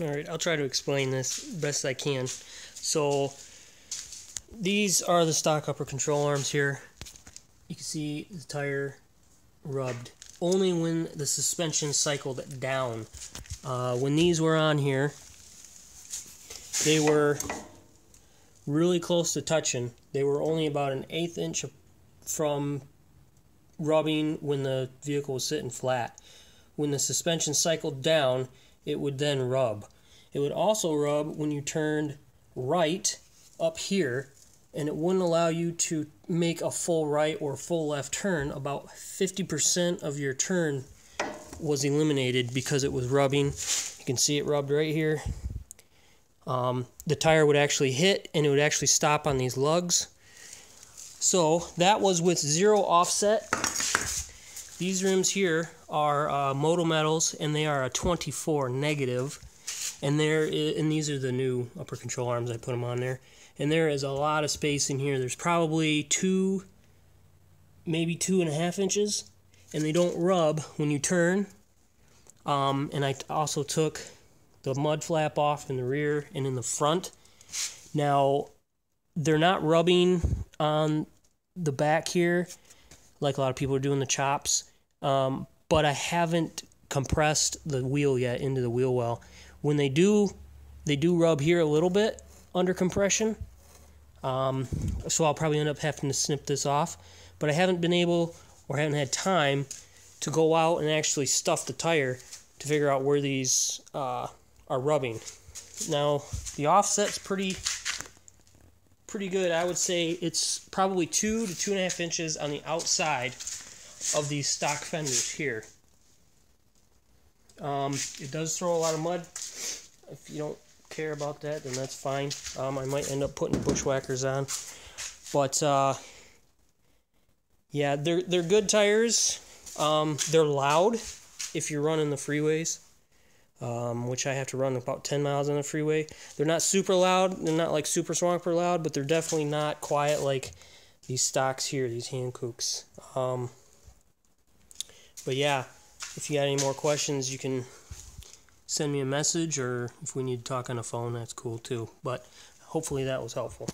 All right, I'll try to explain this best I can. So, these are the stock upper control arms here. You can see the tire rubbed only when the suspension cycled down. Uh, when these were on here, they were really close to touching. They were only about an eighth inch from rubbing when the vehicle was sitting flat. When the suspension cycled down, it would then rub. It would also rub when you turned right up here, and it wouldn't allow you to make a full right or full left turn. About 50% of your turn was eliminated because it was rubbing. You can see it rubbed right here. Um, the tire would actually hit and it would actually stop on these lugs. So that was with zero offset. These rims here are uh, Moto Metals and they are a 24 negative. And there, and these are the new upper control arms. I put them on there, and there is a lot of space in here. There's probably two, maybe two and a half inches, and they don't rub when you turn. Um, and I also took the mud flap off in the rear and in the front. Now, they're not rubbing on the back here like a lot of people are doing the chops, um, but I haven't compressed the wheel yet into the wheel well. When they do, they do rub here a little bit under compression. Um, so I'll probably end up having to snip this off. But I haven't been able or haven't had time to go out and actually stuff the tire to figure out where these uh, are rubbing. Now the offset's pretty pretty good. I would say it's probably two to two and a half inches on the outside of these stock fenders here. Um, it does throw a lot of mud. If you don't care about that, then that's fine. Um, I might end up putting Bushwackers on, but uh, yeah, they're they're good tires. Um, they're loud if you're running the freeways, um, which I have to run about 10 miles on the freeway. They're not super loud. They're not like super swamper loud, but they're definitely not quiet like these stocks here, these Hankooks. Um, but yeah, if you got any more questions, you can send me a message, or if we need to talk on the phone, that's cool too. But hopefully that was helpful.